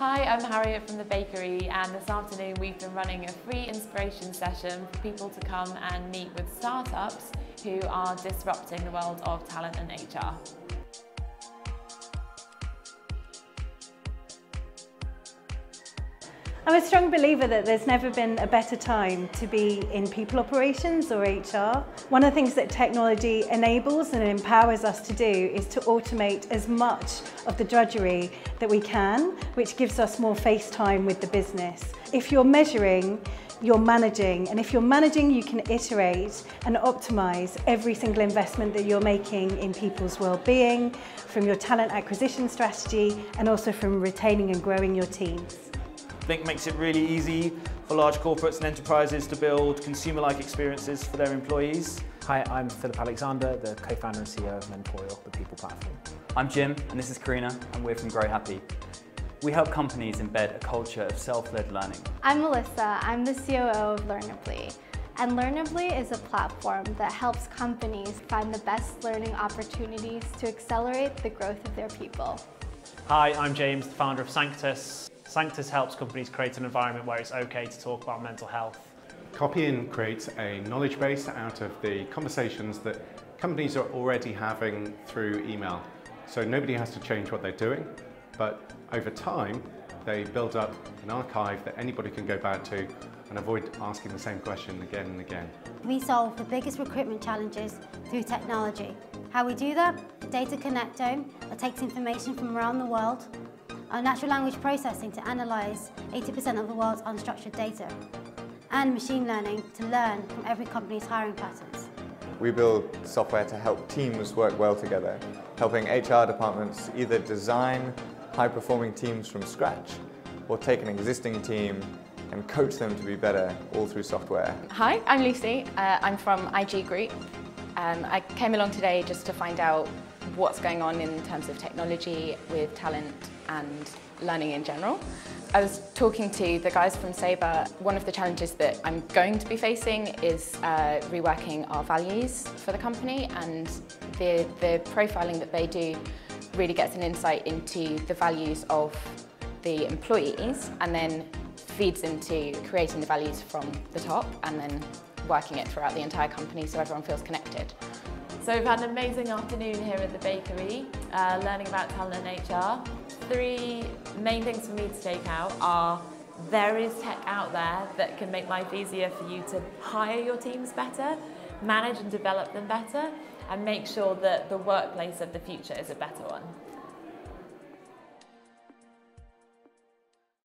Hi, I'm Harriet from the bakery and this afternoon we've been running a free inspiration session for people to come and meet with startups who are disrupting the world of talent and HR. I'm a strong believer that there's never been a better time to be in people operations or HR. One of the things that technology enables and empowers us to do is to automate as much of the drudgery that we can, which gives us more face time with the business. If you're measuring, you're managing, and if you're managing, you can iterate and optimize every single investment that you're making in people's well-being, from your talent acquisition strategy, and also from retaining and growing your teams. Think makes it really easy for large corporates and enterprises to build consumer-like experiences for their employees. Hi, I'm Philip Alexander, the co-founder and CEO of Mentorial, the people platform. I'm Jim, and this is Karina, and we're from Grow Happy. We help companies embed a culture of self-led learning. I'm Melissa, I'm the COO of Learnably. And Learnably is a platform that helps companies find the best learning opportunities to accelerate the growth of their people. Hi, I'm James, the founder of Sanctus. Sanctus helps companies create an environment where it's okay to talk about mental health. Copyin creates a knowledge base out of the conversations that companies are already having through email. So nobody has to change what they're doing, but over time, they build up an archive that anybody can go back to and avoid asking the same question again and again. We solve the biggest recruitment challenges through technology. How we do that? The Data Connectome that takes information from around the world our natural language processing to analyse 80% of the world's unstructured data, and machine learning to learn from every company's hiring patterns. We build software to help teams work well together, helping HR departments either design high-performing teams from scratch or take an existing team and coach them to be better all through software. Hi, I'm Lucy. Uh, I'm from IG Group. Um, I came along today just to find out what's going on in terms of technology with talent and learning in general. I was talking to the guys from Saberr. One of the challenges that I'm going to be facing is uh, reworking our values for the company and the, the profiling that they do really gets an insight into the values of the employees and then feeds into creating the values from the top and then working it throughout the entire company so everyone feels connected. So we've had an amazing afternoon here at the bakery, uh, learning about talent and HR. Three main things for me to take out are there is tech out there that can make life easier for you to hire your teams better, manage and develop them better, and make sure that the workplace of the future is a better one.